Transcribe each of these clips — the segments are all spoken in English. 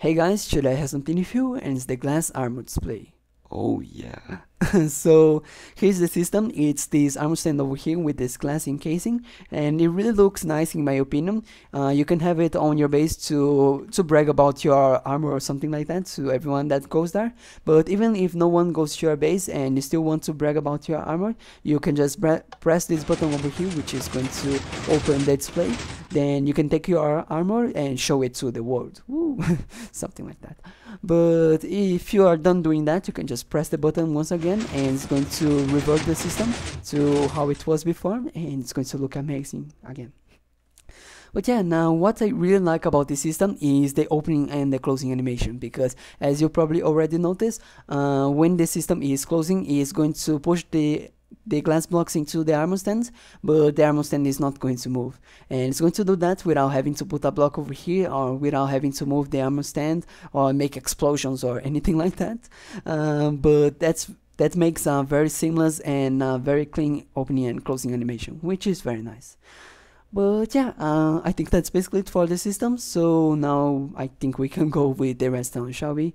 Hey guys, today I have something with you? And it's the glass armor display. Oh yeah. so here's the system. It's this armor stand over here with this glass encasing and it really looks nice in my opinion. Uh, you can have it on your base to to brag about your armor or something like that to everyone that goes there. But even if no one goes to your base and you still want to brag about your armor you can just press this button over here which is going to open the display then you can take your armor and show it to the world. Something like that. But if you are done doing that you can just press the button once again and it's going to revert the system to how it was before and it's going to look amazing again. But yeah now what I really like about this system is the opening and the closing animation because as you probably already noticed uh, when the system is closing it's going to push the the glass blocks into the armor stand, but the armor stand is not going to move. And it's going to do that without having to put a block over here or without having to move the armor stand or make explosions or anything like that. Um, but that's that makes a very seamless and very clean opening and closing animation, which is very nice. But yeah, uh, I think that's basically it for the system. So now I think we can go with the rest redstone, shall we?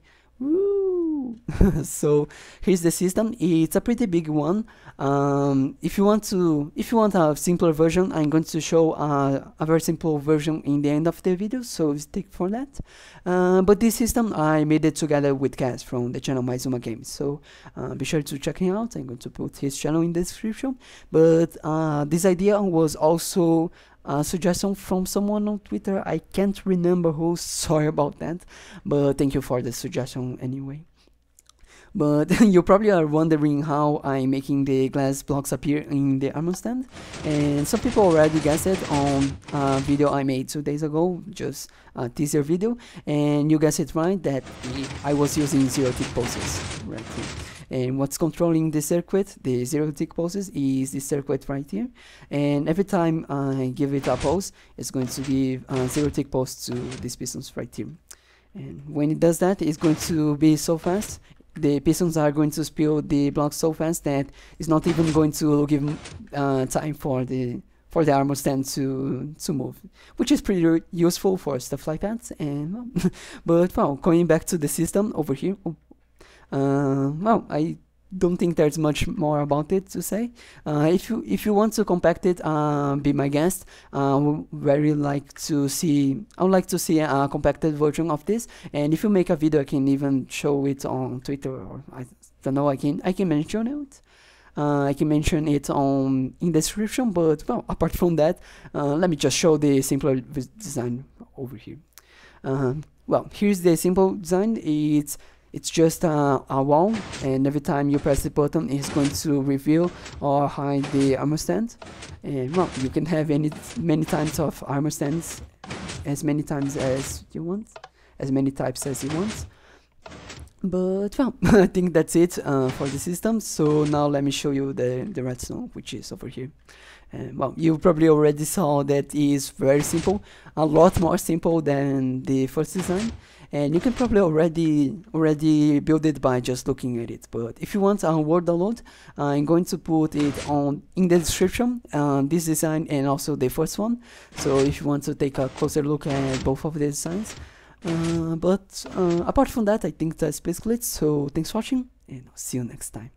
So here's the system. It's a pretty big one. Um, if you want to if you want a simpler version I'm going to show a, a very simple version in the end of the video so stick for that. Uh, but this system I made it together with Cass from the channel Maizuma Games. So uh, be sure to check him out. I'm going to put his channel in the description. But uh, this idea was also a suggestion from someone on Twitter. I can't remember who, sorry about that, but thank you for the suggestion anyway. But you probably are wondering how I'm making the glass blocks appear in the armor stand. And some people already guessed it on a video I made two days ago, just a teaser video. And you guessed it right that I was using zero tick pulses right here. And what's controlling the circuit, the zero tick pulses, is the circuit right here. And every time I give it a pulse, it's going to give a uh, zero tick pulse to these pistons right here. And when it does that, it's going to be so fast, the pistons are going to spill the blocks so fast that it's not even going to give uh, time for the for the armor stand to to move, which is pretty useful for stuff like that. And but well, going back to the system over here, oh, uh, well, I don't think there's much more about it to say. Uh, if you if you want to compact it, uh, be my guest. Uh, would very like to see. I would like to see a compacted version of this. And if you make a video, I can even show it on Twitter or I don't know. I can I can mention it. Uh, I can mention it on in description. But well, apart from that, uh, let me just show the simpler design over here. Uh, well, here's the simple design. It's it's just a, a wall and every time you press the button it's going to reveal or hide the armor stand. And well you can have any many types of armor stands as many times as you want as many types as you want but well I think that's it uh, for the system. So now let me show you the the redstone which is over here. And well you probably already saw that is very simple a lot more simple than the first design. And you can probably already already build it by just looking at it. But if you want a word download i'm going to put it on in the description uh, this design and also the first one. So if you want to take a closer look at both of the designs uh, but uh, apart from that i think that's basically it. So thanks for watching and i'll see you next time